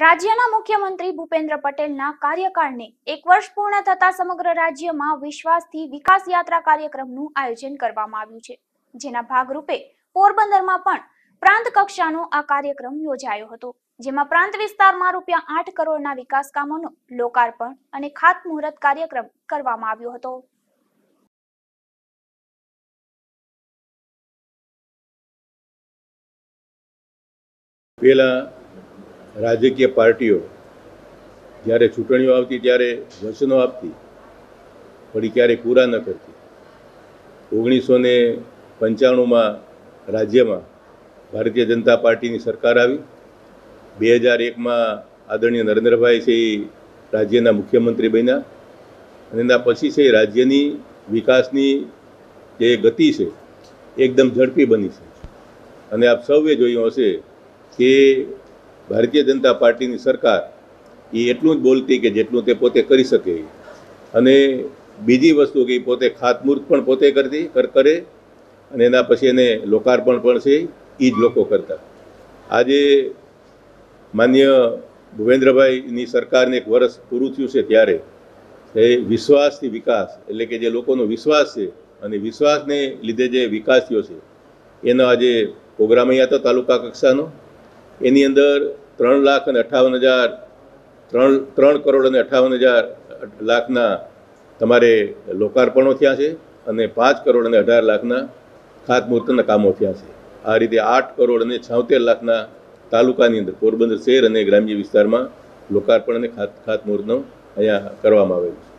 રાજ્યના મુખ્યમંત્રી ભૂપેન્દ્ર પટેલના કાર્યકાળને એક વર્ષ પૂર્ણ થતા સમગ્ર રાજ્યમાં વિશ્વાસથી વિકાસ યાત્રા કાર્યક્રમનું આયોજન કરવામાં આવ્યું છે. જેના ભાગરૂપે પોરબંદરમાં પણ પ્રાંત કક્ષાનો આ કાર્યક્રમ યોજાયો હતો. જેમાં પ્રાંત વિસ્તારમાં રૂપિયા આઠ કરોડના વિકાસ કામોનું લોકાર્પણ અને ખાતમુહૂર્ત કાર્યક્રમ કરવામાં આવ્યો હતો. પહેલાં રાજકીય પાર્ટીઓ જ્યારે ચૂંટણીઓ આવતી, ત્યારે વચનો આપતી વળી ક્યારેય પૂરા ન કરતી. ઓગણીસો ને પંચાણુંમાં રાજ્યમાં ભારતીય જનતા પાર્ટીની સરકાર આવી. બે હજાર એકમાં આદરણીય નરેન્દ્રભાઈ છે એ રાજ્યના મુખ્યમંત્રી બન્યા. અને એના પછી છે એ રાજ્યની વિકાસની જે ગતિ છે એકદમ ઝડપી બની છે. અને આપ સૌએ જોયું હશે કે ભારતીય જનતા પાર્ટીની સરકાર એ એટલું જ બોલતી કે જેટલું તે પોતે કરી શકે. અને બીજી વસ્તુ કે પોતે ખાતમુહૂર્ત પણ પોતે કરતી, કર, કરે અને એના પછી એને લોકાર્પણ પણ છે એ જ લોકો કરતા. આજે માન્ય ભૂપેન્દ્રભાઈની સરકારને એક વર્ષ પૂરું થયું છે ત્યારે, એ વિશ્વાસથી વિકાસ, એટલે કે જે લોકોનો વિશ્વાસ છે અને વિશ્વાસને લીધે જે વિકાસ થયો છે, એનો આજે પ્રોગ્રામ અહીંયા હતો તાલુકા કક્ષાનો, એની અંદર ત્રણ લાખ અને અઠાવન હજાર, ત્રણ ત્રણ કરોડ અને અઠાવન હજાર લાખના તમારે લોકાર્પણો થયા છે અને પાંચ કરોડ અને અઢાર લાખના ખાતમુહૂર્તના કામો થયા છે. આ રીતે આઠ કરોડ અને છોતેર લાખના તાલુકાની અંદર પોરબંદર શહેર અને ગ્રામ્ય વિસ્તારમાં લોકાર્પણ અને ખાત, ખાતમુહૂર્તનો અહીંયા કરવામાં આવેલું છે.